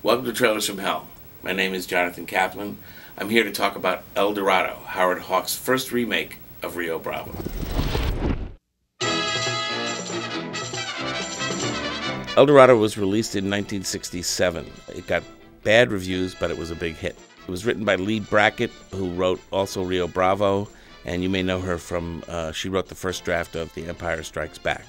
Welcome to Trailers from Hell. My name is Jonathan Kaplan. I'm here to talk about El Dorado, Howard Hawks' first remake of Rio Bravo. El Dorado was released in 1967. It got bad reviews, but it was a big hit. It was written by Leigh Brackett, who wrote also Rio Bravo, and you may know her from, uh, she wrote the first draft of The Empire Strikes Back.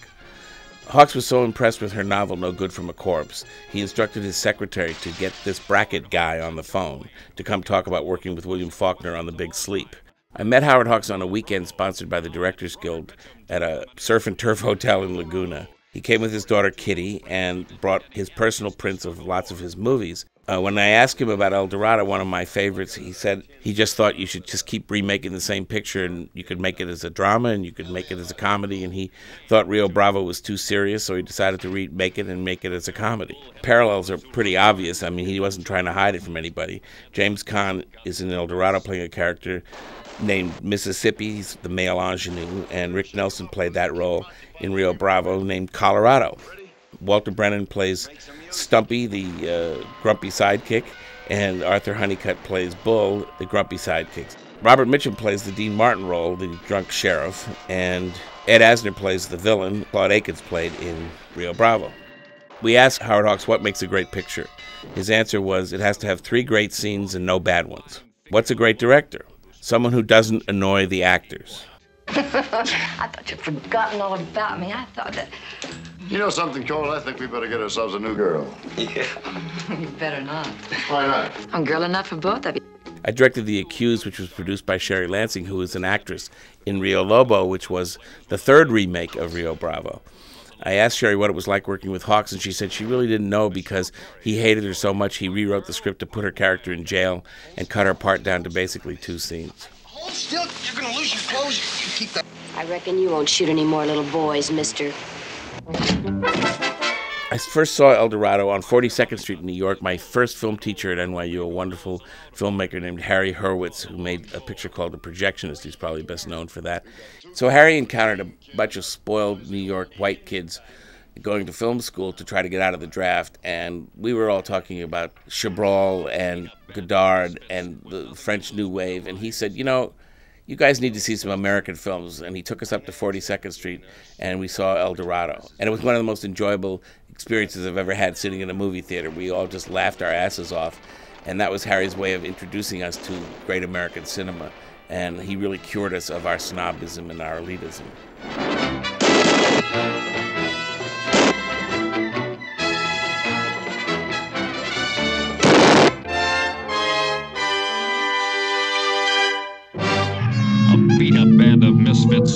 Hawks was so impressed with her novel, No Good from a Corpse, he instructed his secretary to get this Brackett guy on the phone to come talk about working with William Faulkner on The Big Sleep. I met Howard Hawks on a weekend sponsored by the Directors Guild at a surf and turf hotel in Laguna. He came with his daughter Kitty and brought his personal prints of lots of his movies. Uh, when I asked him about El Dorado, one of my favorites, he said he just thought you should just keep remaking the same picture and you could make it as a drama and you could make it as a comedy. And he thought Rio Bravo was too serious, so he decided to remake it and make it as a comedy. Parallels are pretty obvious. I mean, he wasn't trying to hide it from anybody. James Caan is in El Dorado playing a character named Mississippi, he's the male ingenue, and Rick Nelson played that role in Rio Bravo named Colorado. Walter Brennan plays Stumpy, the uh, grumpy sidekick, and Arthur Hunnicutt plays Bull, the grumpy sidekick. Robert Mitchum plays the Dean Martin role, the drunk sheriff, and Ed Asner plays the villain Claude Akins played in Rio Bravo. We asked Howard Hawks what makes a great picture. His answer was it has to have three great scenes and no bad ones. What's a great director? Someone who doesn't annoy the actors. I thought you'd forgotten all about me. I thought that. You know something, Cole? I think we better get ourselves a new girl. Yeah. you better not. Why not? I'm girl enough for both of you. I directed The Accused, which was produced by Sherry Lansing, who is an actress in Rio Lobo, which was the third remake of Rio Bravo. I asked Sherry what it was like working with Hawks, and she said she really didn't know because he hated her so much he rewrote the script to put her character in jail and cut her part down to basically two scenes. Hold still, you're gonna lose your clothes. You keep that. I reckon you won't shoot any more little boys, mister. I first saw El Dorado on 42nd Street in New York. My first film teacher at NYU, a wonderful filmmaker named Harry Hurwitz, who made a picture called The Projectionist. He's probably best known for that. So Harry encountered a bunch of spoiled New York white kids going to film school to try to get out of the draft, and we were all talking about Chabrol and Godard and the French New Wave, and he said, you know, you guys need to see some American films. And he took us up to 42nd Street and we saw El Dorado. And it was one of the most enjoyable experiences I've ever had sitting in a movie theater. We all just laughed our asses off. And that was Harry's way of introducing us to great American cinema. And he really cured us of our snobism and our elitism.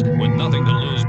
With nothing to lose.